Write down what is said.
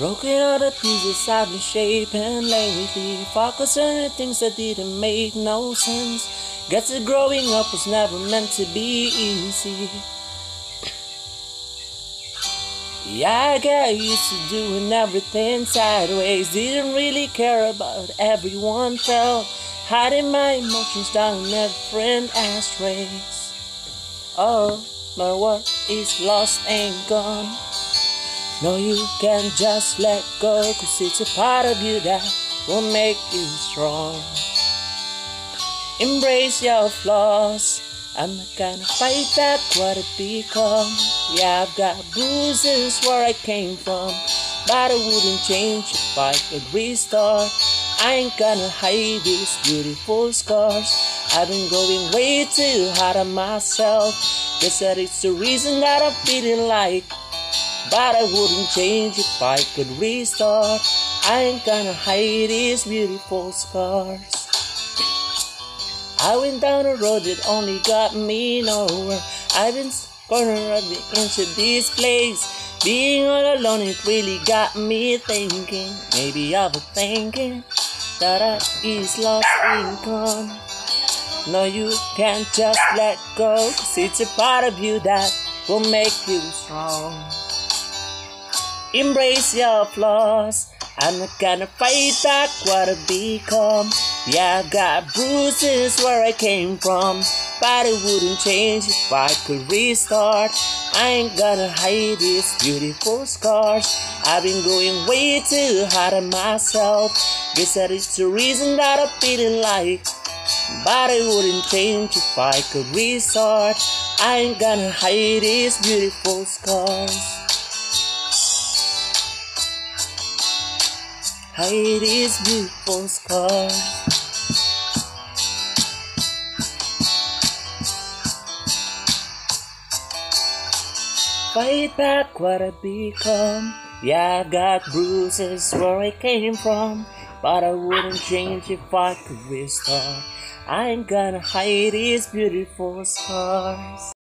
Broken all the pieces I've been shaping lately. Focus on the things that didn't make no sense. Guess that growing up was never meant to be easy. Yeah, I got used to doing everything sideways. Didn't really care about everyone felt. Hiding my emotions down in different ashtrays. Oh, my what is lost and gone. No, you can't just let go, cause it's a part of you that will make you strong. Embrace your flaws. I'm not gonna fight back what it become. Yeah, I've got bruises where I came from, but I wouldn't change if I could restart. I ain't gonna hide these beautiful scars. I've been going way too hard on myself. Guess that it's the reason that I'm feeling like but I wouldn't change if I could restart. I ain't gonna hide these beautiful scars. I went down a road that only got me nowhere. I've been cornered into this place. Being all alone, it really got me thinking. Maybe I was thinking that I is lost in gone. No, you can't just let go, cause it's a part of you that will make you strong. Embrace your flaws. I'm not gonna fight back what I become. Yeah, I got bruises where I came from, but it wouldn't change if I could restart. I ain't gonna hide these beautiful scars. I've been going way too hard on myself. Guess that it's the reason that I'm feeling like. But it wouldn't change if I could restart. I ain't gonna hide these beautiful scars. Hide his beautiful scars. Fight back what I become. Yeah, I got bruises where I came from, but I wouldn't change if I could restart. I ain't gonna hide these beautiful scars.